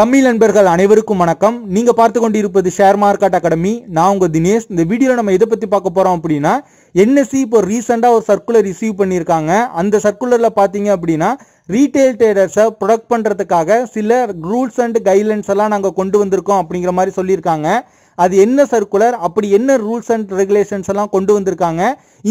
தமிழ் நண்பர்கள் அனைவருக்கும் வணக்கம். நீங்க பார்த்து கொண்டிருப்பது ஷேர் மார்க்கெட் அகாடமி. நான் உங்க தினேஷ். இந்த வீடியோல நம்ம எதை பத்தி பார்க்க போறோம் அப்படின்னா என்எஸ்சி இப்போ ரீசெண்டா ஒரு சர்க்குலர் ரிசீவ் பண்ணியிருக்காங்க. அந்த சர்க்குலர்ல பாத்தீங்க அப்படின்னா ரீட்டைல் ட்ரேடர்ஸை ப்ரொடக்ட் பண்றதுக்காக சில ரூல்ஸ் அண்ட் கைட்லைன்ஸ் எல்லாம் நாங்கள் கொண்டு வந்திருக்கோம் அப்படிங்கிற மாதிரி சொல்லியிருக்காங்க. அது என்ன சர்க்குலர் அப்படி என்ன ரூல்ஸ் அண்ட் ரெகுலேஷன்ஸ் எல்லாம் கொண்டு வந்திருக்காங்க?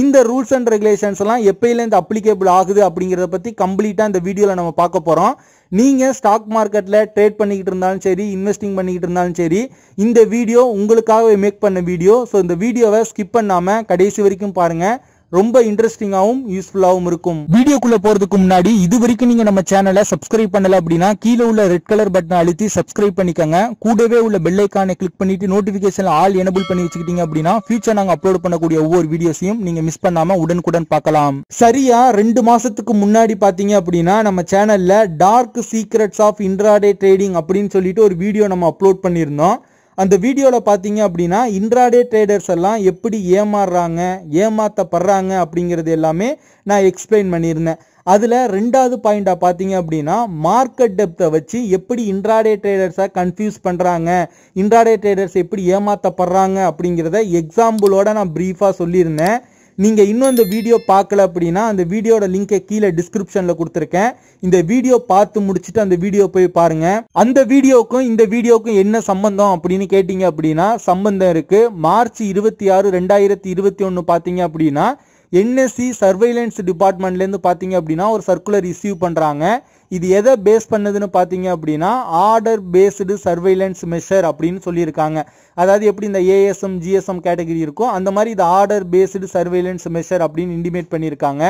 இந்த ரூல்ஸ் அண்ட் ரெகுலேஷன்ஸ் எல்லாம் எப்பயிலேருந்து அப்ளிகேபிள் ஆகுது அப்படிங்கிறத பற்றி கம்ப்ளீட்டாக இந்த வீடியோவில் நம்ம பார்க்க போகிறோம் நீங்கள் ஸ்டாக் மார்க்கெட்டில் ட்ரேட் பண்ணிக்கிட்டு இருந்தாலும் சரி இன்வெஸ்டிங் பண்ணிக்கிட்டு இருந்தாலும் சரி இந்த வீடியோ உங்களுக்காக மேக் பண்ண வீடியோ ஸோ இந்த வீடியோவை ஸ்கிப் பண்ணாமல் கடைசி வரைக்கும் பாருங்கள் ரொம்ப இன்ட்ரெஸ்டிங்காகவும் யூஸ்ஃபுல்லாகவும் இருக்கும். வீடியோக்குள்ள போறதுக்கு முன்னாடி இது வரைக்கும் நீங்க நம்ம சேனலை சப்ஸ்கிரைப் பண்ணல அப்படின்னா கீழே உள்ள ரெட் கலர் பட்டனை அழுத்தி சப்ஸ்கிரைப் பண்ணிக்கோங்க. கூடவே உள்ள பெல் ஐக்கானை கிளிக் பண்ணிட்டு நோட்டிபிகேஷன் ஆல் எனபிள் பண்ணி வச்சுக்கிட்டீங்க அப்படின்னா ஃபியூச்சர் நாங்க அப்லோட் பண்ணக்கூடிய ஒவ்வொரு வீடியோஸையும் நீங்க மிஸ் பண்ணாம உடனுக்குடன் பார்க்கலாம். சரியா ரெண்டு மாசத்துக்கு முன்னாடி பாத்தீங்க அப்படின்னா நம்ம சேனல்ல dark secrets of intraday trading அப்படின்னு சொல்லிட்டு ஒரு வீடியோ நம்ம அப்லோட் பண்ணியிருந்தோம். அந்த வீடியோவில் பார்த்தீங்க அப்படின்னா இன்ட்ராடே ட்ரேடர்ஸ் எல்லாம் எப்படி ஏமாறுறாங்க ஏமாத்தப்படுறாங்க அப்படிங்கிறது எல்லாமே நான் எக்ஸ்பிளைன் பண்ணியிருந்தேன். அதில் ரெண்டாவது பாயிண்டாக பார்த்தீங்க அப்படின்னா மார்க்கெட் டெப்த்தை வச்சு எப்படி இன்ட்ராடே ட்ரேடர்ஸை கன்ஃபியூஸ் பண்ணுறாங்க இன்ட்ராடே ட்ரேடர்ஸ் எப்படி ஏமாத்தப்படுறாங்க அப்படிங்கிறத எக்ஸாம்பிளோட நான் ப்ரீஃபாக சொல்லியிருந்தேன். நீங்கள் இன்னும் இந்த வீடியோ பார்க்கல அப்படின்னா அந்த வீடியோட லிங்கை கீழே டிஸ்கிரிப்ஷனில் கொடுத்துருக்கேன். இந்த வீடியோ பார்த்து முடிச்சுட்டு அந்த வீடியோ போய் பாருங்கள் அந்த வீடியோக்கும் இந்த வீடியோக்கும் என்ன சம்பந்தம் அப்படின்னு கேட்டிங்க அப்படின்னா சம்பந்தம் இருக்குது மார்ச் இருபத்தி ஆறு ரெண்டாயிரத்தி இருபத்தி ஒன்று பார்த்தீங்க அப்படின்னா என்எஸ்சி சர்வைலன்ஸ் டிபார்ட்மெண்ட்லேருந்து பார்த்தீங்க அப்படின்னா ஒரு சர்க்குலர் இஷ்யூ பண்ணுறாங்க இது எதை பேஸ் பண்ணதுன்னு பார்த்தீங்க அப்படின்னா ஆர்டர் பேஸ்டு சர்வைலன்ஸ் மெஷர் அப்படின்னு சொல்லியிருக்காங்க. அதாவது எப்படி இந்த ஏஎஸ்எம் ஜிஎஸ்எம் கேட்டகரி இருக்கும் அந்த மாதிரி இது ஆர்டர் பேஸ்டு சர்வைலன்ஸ் மெஷர் அப்படின்னு இண்டிமேட் பண்ணியிருக்காங்க.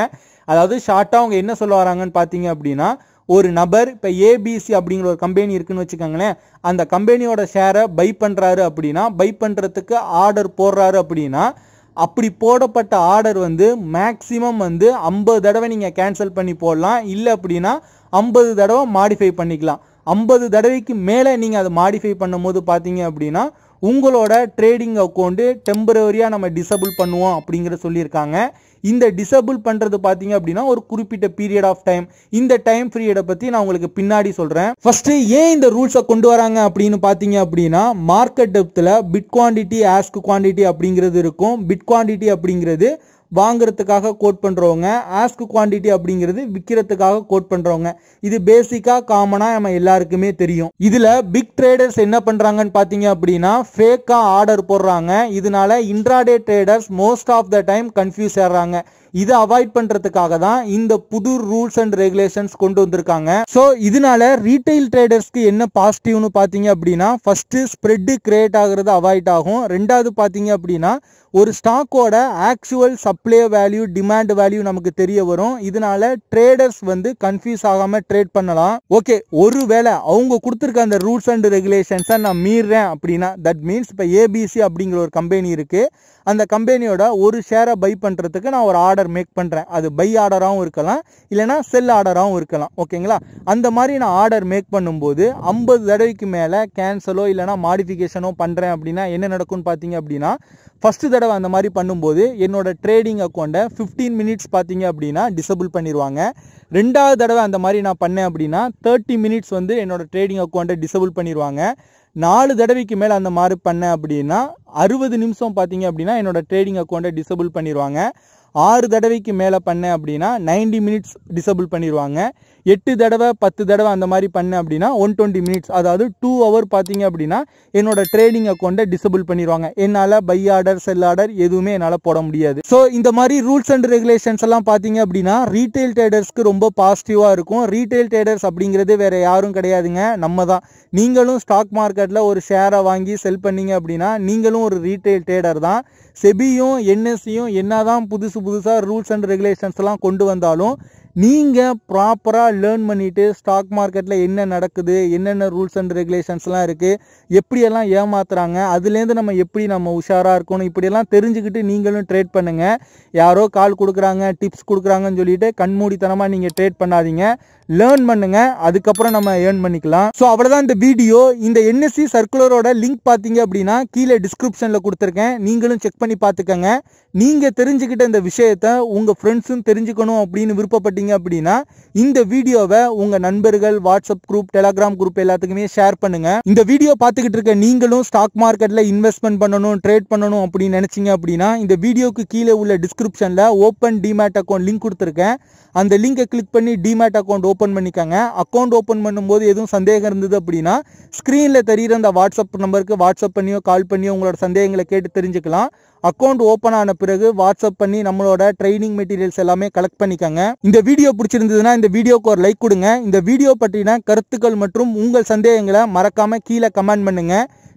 அதாவது ஷார்ட்டாக அவங்க என்ன சொல்ல வராங்கன்னு பார்த்தீங்க அப்படின்னா ஒரு நபர் இப்போ ஏபிசி அப்படிங்கிற ஒரு கம்பெனி இருக்குன்னு வச்சுக்கோங்களேன் அந்த கம்பெனியோட ஷேரை பை பண்ணுறாரு அப்படின்னா பை பண்ணுறதுக்கு ஆர்டர் போடுறாரு அப்படின்னா அப்படி போடப்பட்ட ஆர்டர் வந்து மேக்ஸிமம் வந்து ஐம்பது தடவை நீங்கள் கேன்சல் பண்ணி போடலாம். இல்லை அப்படின்னா ஐம்பது தடவை மாடிஃபை பண்ணிக்கலாம். ஐம்பது தடவைக்கு மேலே நீங்கள் அதை மாடிஃபை பண்ணும்போது பார்த்தீங்க அப்படின்னா உங்களோட ட்ரேடிங் அக்கௌண்ட்டு டெம்பரவரியாக நம்ம டிசபிள் பண்ணுவோம் அப்படிங்கிற சொல்லியிருக்காங்க. இந்த டிசபிள் பண்ணுறது பார்த்தீங்க அப்படின்னா ஒரு குறிப்பிட்ட பீரியட் ஆஃப் டைம் இந்த டைம் பீரியடை பற்றி நான் உங்களுக்கு பின்னாடி சொல்கிறேன் ஃபர்ஸ்ட் ஏன் இந்த ரூல்ஸை கொண்டு வராங்க அப்படின்னு பார்த்தீங்க அப்படின்னா மார்க்கெட் டெப்த்தில் பிட் குவான்டிட்டி ஆஸ்க் குவான்டிட்டி அப்படிங்கிறது இருக்கும். பிட் குவான்டிட்டி அப்படிங்கிறது வாங்குறதுக்காக கோட் பண்ணுறவங்க ஆஸ்க் குவான்டிட்டி அப்படிங்கிறது விற்கிறதுக்காக கோட் பண்ணுறவங்க இது பேசிக்காக காமனாக நம்ம எல்லாருக்குமே தெரியும். இதில் பிக் ட்ரேடர்ஸ் என்ன பண்ணுறாங்கன்னு பார்த்தீங்க அப்படின்னா ஃபேக்காக ஆர்டர் போடுறாங்க. இதனால intraday traders most of the time confuse ஆடுறாங்க இதை அவாய்ட் பண்றதுக்காக தான் இந்த புது ரூல்ஸ் அண்ட் ரெகுலேஷன்ஸ் கொண்டு வந்திருக்காங்க. ஸோ இதனால ரீட்டைல் ட்ரேடர்ஸ்க்கு என்ன பாசிட்டிவ்னு பார்த்தீங்க அப்படின்னா ஃபர்ஸ்ட் ஸ்ப்ரெட் கிரியேட் ஆகுறது அவாய்ட் ஆகும். ரெண்டாவது பார்த்தீங்க அப்படின்னா ஒரு ஸ்டாக்கோட actual supply value demand value நமக்கு தெரிய வரும். இதனால ட்ரேடர்ஸ் வந்து கன்ஃபியூஸ் ஆகாம ட்ரேட் பண்ணலாம். ஓகே ஒருவேளை அவங்க கொடுத்துருக்க அந்த ரூல்ஸ் அண்ட் ரெகுலேஷன்ஸை நான் மீறேன் அப்படின்னா தட் மீன்ஸ் இப்போ ஏபிசி அப்படிங்கிற ஒரு கம்பெனி இருக்கு. அந்த கம்பெனியோட ஒரு ஷேரை பை பண்ணுறதுக்கு நான் ஒரு ஆர்டர் மேக் பண்ணுறேன் அது பை ஆர்டராகவும் இருக்கலாம் இல்லைனா செல் ஆர்டராகவும் இருக்கலாம். ஓகேங்களா? அந்த மாதிரி நான் ஆர்டர் மேக் பண்ணும்போது ஐம்பது தடவைக்கு மேலே கேன்சலோ இல்லைனா மாடிஃபிகேஷனோ பண்ணுறேன் அப்படின்னா என்ன நடக்கும்னு பார்த்தீங்க அப்படின்னா ஃபஸ்ட்டு தடவை அந்த மாதிரி பண்ணும்போது என்னோட ட்ரேடிங் அக்கௌண்ட்டை ஃபிஃப்டீன் மினிட்ஸ் பார்த்தீங்க அப்படின்னா டிசபிள் பண்ணிடுவாங்க ரெண்டாவது தடவை அந்த மாதிரி நான் பண்ணேன் அப்படின்னா தேர்ட்டி மினிட்ஸ் வந்து என்னோட ட்ரேடிங் அக்கௌண்ட்டை டிசபிள் பண்ணிடுவாங்க நாலு தடவைக்கு மேலே அந்த மாதிரி பண்ணேன் அப்படின்னா அறுபது நிமிஷம் பார்த்தீங்க அப்படின்னா என்னோட ட்ரேடிங் அக்கௌண்ட்டை டிசபிள் பண்ணிடுவாங்க ஆறு தடவைக்கு மேலே பண்ணேன் அப்படின்னா நைன்டி மினிட்ஸ் டிசபிள் பண்ணிடுவாங்க எட்டு தடவை பத்து தடவை அந்த மாதிரி பண்ணேன் அப்படின்னா ஒன் டுவெண்ட்டி மினிட்ஸ் அதாவது டூ ஹவர் பார்த்தீங்க அப்படின்னா என்னோட ட்ரேடிங் அக்கௌண்ட்டை டிசபிள் பண்ணிடுவாங்க என்னால் பை ஆர்டர் செல் ஆர்டர் எதுவுமே என்னால் போட முடியாது. ஸோ இந்த மாதிரி ரூல்ஸ் அண்ட் ரெகுலேஷன்ஸ் எல்லாம் பார்த்தீங்க அப்படின்னா ரீட்டைல் ட்ரேடர்ஸ்க்கு ரொம்ப பாசிட்டிவாக இருக்கும். ரீட்டைல் ட்ரேடர்ஸ் அப்படிங்கிறது வேறு யாரும் கிடையாதுங்க. நம்ம தான் நீங்களும் ஸ்டாக் மார்க்கெட்டில் ஒரு ஷேரை வாங்கி செல் பண்ணீங்க அப்படின்னா நீங்களும் ஒரு ரீட்டைல் ட்ரேடர் தான். செபியும் என்எஸ்சியும் என்னதான் புதுசு புதுசாக ரூல்ஸ் அண்ட் ரெகுலேஷன்ஸ்லாம் கொண்டு வந்தாலும் நீங்கள் ப்ராப்பராக லேர்ன் பண்ணிவிட்டு ஸ்டாக் மார்க்கெட்டில் என்ன நடக்குது என்னென்ன ரூல்ஸ் அண்ட் ரெகுலேஷன்ஸ்லாம் இருக்குது எப்படியெல்லாம் ஏமாத்துறாங்க அதுலேருந்து நம்ம எப்படி நம்ம உஷாராக இருக்கணும் இப்படியெல்லாம் தெரிஞ்சுக்கிட்டு நீங்களும் ட்ரேட் பண்ணுங்கள் யாரோ கால் கொடுக்குறாங்க டிப்ஸ் கொடுக்குறாங்கன்னு சொல்லிட்டு கண்மூடித்தனமாக நீங்கள் ட்ரேட் பண்ணாதீங்க. லேர்ன் பண்ணுங்க அதுக்கப்புறம் நம்ம ஏர்ன் பண்ணிக்கலாம். ஸோ அவ்வளோதான் இந்த வீடியோ இந்த என்எஸ்சி சர்க்குலரோட லிங்க் பார்த்தீங்க அப்படின்னா கீழே டிஸ்கிரிப்ஷனில் கொடுத்துருக்கேன். நீங்களும் செக் பண்ணி பார்த்துக்கங்க. நீங்கள் தெரிஞ்சுக்கிட்ட இந்த விஷயத்த உங்கள் ஃப்ரெண்ட்ஸும் தெரிஞ்சுக்கணும் அப்படின்னு விருப்பப்பட்டீங்க நினைச்சீங்க அப்படின்னா இந்த வீடியோவை உங்க நண்பர்கள் வாட்ஸ்அப் குரூப் டெலகிராம் குரூப் எல்லாத்துக்குமே ஷேர் பண்ணுங்க. இந்த வீடியோ பார்த்துக்கிட்டு இருக்க நீங்களும் ஸ்டாக் மார்க்கெட்ல இன்வெஸ்ட்மெண்ட் பண்ணணும் ட்ரேட் பண்ணணும் அப்படின்னு நினைச்சீங்க அப்படின்னா இந்த வீடியோக்கு கீழே உள்ள டிஸ்கிரிப்ஷன்ல ஓப்பன் டிமேட் அக்கௌண்ட் லிங்க் கொடுத்துருக்கேன். அந்த லிங்கை கிளிக் பண்ணி டிமேட் அக்கௌண்ட் ஓப்பன் பண்ணிக்கோங்க. அக்கௌண்ட் ஓப்பன் பண்ணும்போது எதுவும் சந்தேகம் இருந்தது அப்படின்னா ஸ்க்ரீனில் தெரியுற அந்த வாட்ஸ்அப் நம்பருக்கு வாட்ஸ்அப் பண்ணியோ கால் பண்ணியோ உங்களோட சந்தேகங்களை கேட்டு தெரிஞ்சுக்கலாம். அக்கௌண்ட் ஓப்பன் ஆன பிறகு வாட்ஸ்அப் பண்ணி நம்மளோட ட்ரைனிங் மெட்டீரியல்ஸ் எல்லாமே கலெக்ட் பண்ணிக்கோங்க. இந்த வீடியோ வீடியோ பிடிச்சிருந்ததுன்னா இந்த வீடியோக்கு ஒரு லைக் கொடுங்க. இந்த வீடியோ பற்றின கருத்துக்கள் மற்றும் உங்கள் சந்தேகங்களை மறக்காம கீழே கமெண்ட் பண்ணுங்க.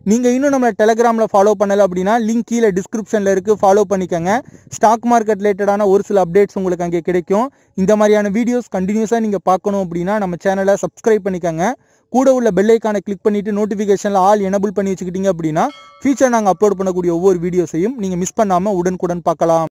நீங்கள் இன்னும் நம்ம டெலகிராமில் ஃபாலோ பண்ணலை அப்படின்னா லிங்க் கீழே டிஸ்கிரிப்ஷனில் இருக்குது ஃபாலோ பண்ணிக்கோங்க. ஸ்டாக் மார்க்கெட் ரிலேட்டடான ஒரு சில அப்டேட்ஸ் உங்களுக்கு அங்கே கிடைக்கும். இந்த மாதிரியான வீடியோஸ் கண்டினியூஸாக நீங்கள் பார்க்கணும் அப்படின்னா நம்ம சேனலை சப்ஸ்கிரைப் பண்ணிக்கோங்க. கூட உள்ள பெல் கிளிக் பண்ணிவிட்டு நோட்டிஃபிகேஷனில் ஆல் எனபிள் பண்ணி வச்சுக்கிட்டீங்க அப்படின்னா ஃபியூச்சர் நாங்கள் அப்லோட் பண்ணக்கூடிய ஒவ்வொரு வீடியோஸையும் நீங்கள் மிஸ் பண்ணாமல் உடனுக்குடன் பார்க்கலாம்.